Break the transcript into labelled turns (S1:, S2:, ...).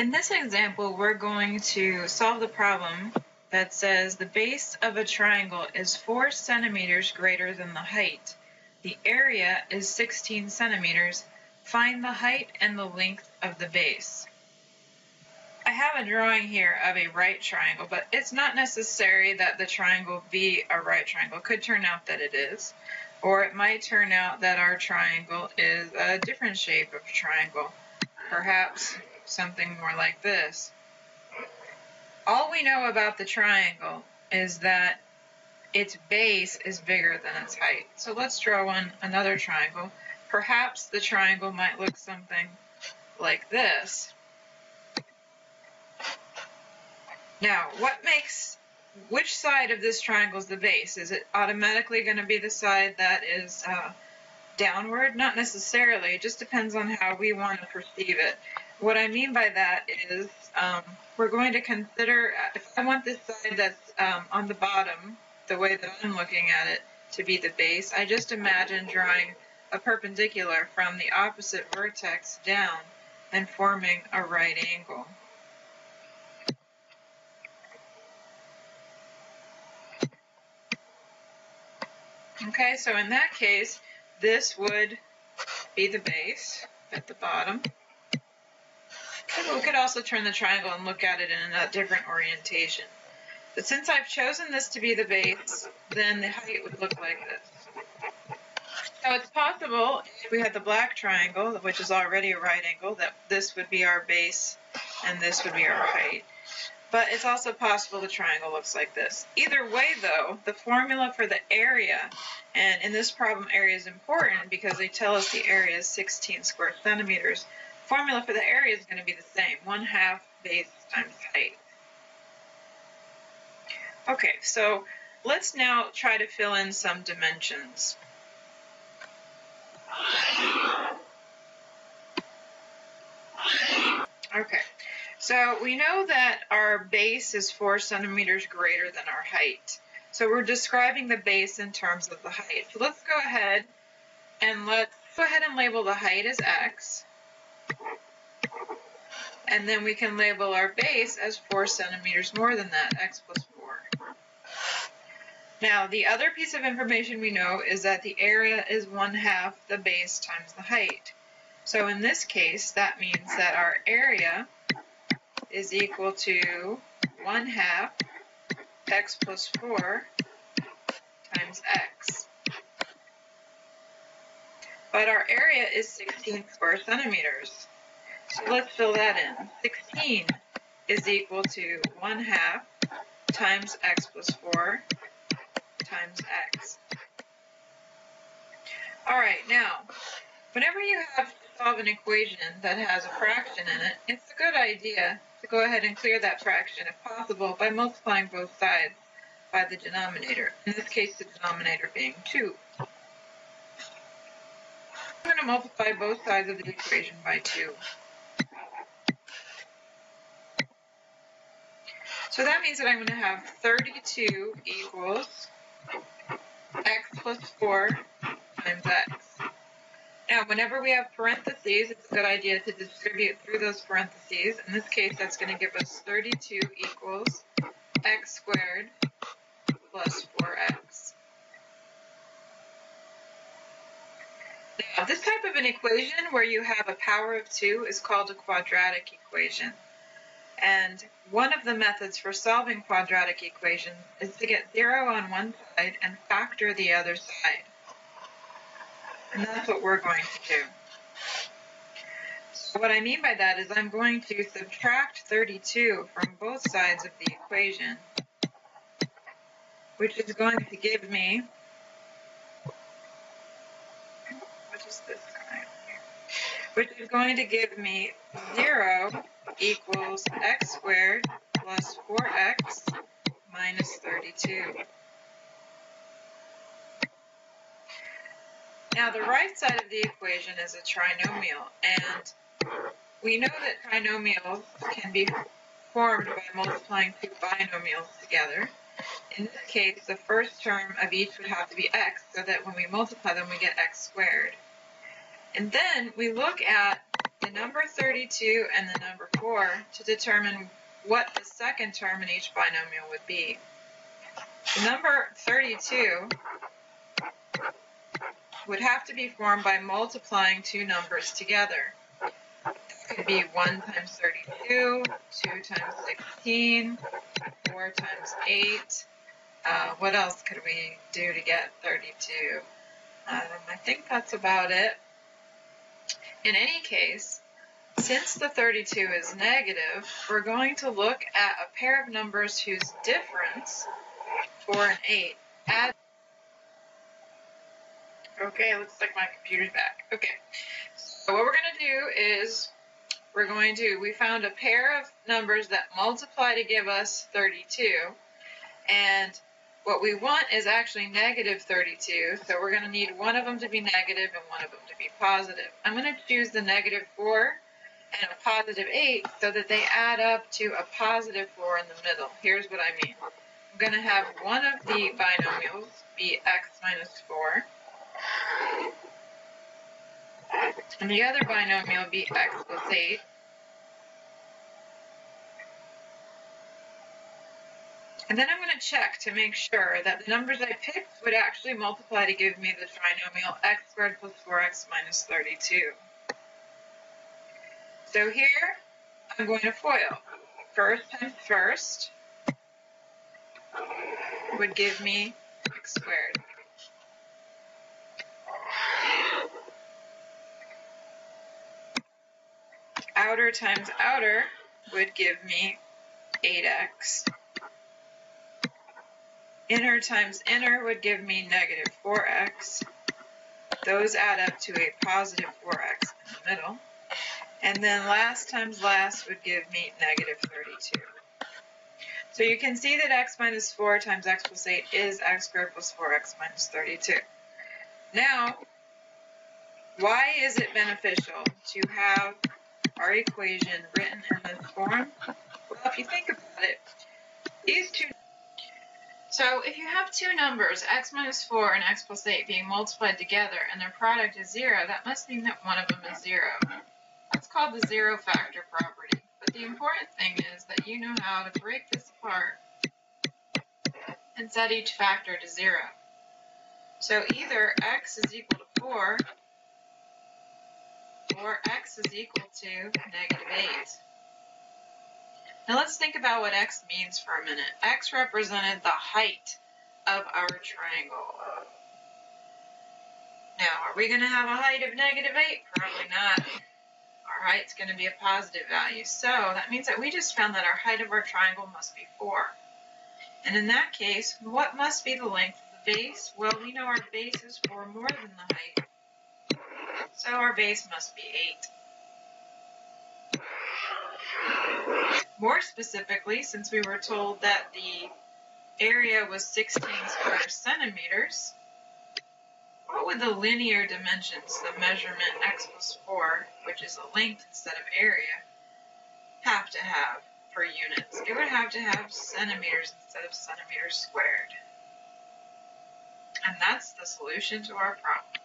S1: In this example, we're going to solve the problem that says the base of a triangle is 4 centimeters greater than the height. The area is 16 centimeters. Find the height and the length of the base. I have a drawing here of a right triangle, but it's not necessary that the triangle be a right triangle. It could turn out that it is, or it might turn out that our triangle is a different shape of triangle. Perhaps something more like this. All we know about the triangle is that its base is bigger than its height. So let's draw one another triangle. Perhaps the triangle might look something like this. Now, what makes, which side of this triangle is the base? Is it automatically going to be the side that is uh, downward? Not necessarily. It just depends on how we want to perceive it. What I mean by that is um, we're going to consider, if I want this side that's um, on the bottom, the way that I'm looking at it, to be the base, I just imagine drawing a perpendicular from the opposite vertex down and forming a right angle. Okay, so in that case, this would be the base at the bottom. We could also turn the triangle and look at it in a different orientation. But since I've chosen this to be the base, then the height would look like this. So it's possible, if we had the black triangle, which is already a right angle, that this would be our base and this would be our height. But it's also possible the triangle looks like this. Either way, though, the formula for the area, and in this problem, area is important because they tell us the area is 16 square centimeters formula for the area is going to be the same, 1 half base times height. Okay, so let's now try to fill in some dimensions. Okay, so we know that our base is 4 centimeters greater than our height. So we're describing the base in terms of the height. So let's go ahead and let's go ahead and label the height as x. And then we can label our base as 4 centimeters more than that, x plus 4. Now, the other piece of information we know is that the area is 1 half the base times the height. So in this case, that means that our area is equal to 1 half x plus 4 times x. But our area is 16 square centimeters. So let's fill that in. 16 is equal to 1 half times x plus 4 times x. Alright, now, whenever you have to solve an equation that has a fraction in it, it's a good idea to go ahead and clear that fraction, if possible, by multiplying both sides by the denominator. In this case, the denominator being 2. I'm going to multiply both sides of the equation by 2. So that means that I'm going to have 32 equals x plus 4 times x. Now, whenever we have parentheses, it's a good idea to distribute through those parentheses. In this case, that's going to give us 32 equals x squared plus 4x. Now, this type of an equation where you have a power of 2 is called a quadratic equation. And one of the methods for solving quadratic equations is to get 0 on one side and factor the other side. And that's what we're going to do. So what I mean by that is I'm going to subtract 32 from both sides of the equation, which is going to give me, what is this guy? Which is going to give me 0 equals x squared plus 4x minus 32. Now the right side of the equation is a trinomial, and we know that trinomials can be formed by multiplying two binomials together. In this case, the first term of each would have to be x, so that when we multiply them, we get x squared. And then we look at the number 32 and the number 4 to determine what the second term in each binomial would be. The number 32 would have to be formed by multiplying two numbers together. It could be 1 times 32, 2 times 16, 4 times 8. Uh, what else could we do to get 32? Um, I think that's about it. In any case, since the 32 is negative, we're going to look at a pair of numbers whose difference, 4 and 8, add. Okay, looks like my computer's back. Okay, so what we're going to do is we're going to, we found a pair of numbers that multiply to give us 32, and what we want is actually negative 32, so we're going to need one of them to be negative and one of them to be positive. I'm going to choose the negative 4 and a positive 8 so that they add up to a positive 4 in the middle. Here's what I mean. I'm going to have one of the binomials be x minus 4 and the other binomial be x plus 8. And then I'm going to check to make sure that the numbers I picked would actually multiply to give me the trinomial x squared plus 4x minus 32. So here, I'm going to FOIL. First times first would give me x squared. outer times outer would give me 8x. Inner times inner would give me negative 4x. Those add up to a positive 4x in the middle. And then last times last would give me negative 32. So you can see that x minus 4 times x plus 8 is x squared plus 4x minus 32. Now, why is it beneficial to have our equation written in this form? Well, if you think about it, these two so if you have two numbers, x minus 4 and x plus 8 being multiplied together and their product is 0, that must mean that one of them is 0. That's called the zero factor property. But the important thing is that you know how to break this apart and set each factor to 0. So either x is equal to 4 or x is equal to negative 8. Now let's think about what x means for a minute. x represented the height of our triangle. Now, are we going to have a height of negative 8? Probably not. Our height's going to be a positive value. So that means that we just found that our height of our triangle must be 4. And in that case, what must be the length of the base? Well, we know our base is 4 more than the height. So our base must be 8. More specifically, since we were told that the area was 16 square centimeters, what would the linear dimensions, the measurement x plus 4, which is a length instead of area, have to have for units? It would have to have centimeters instead of centimeters squared. And that's the solution to our problem.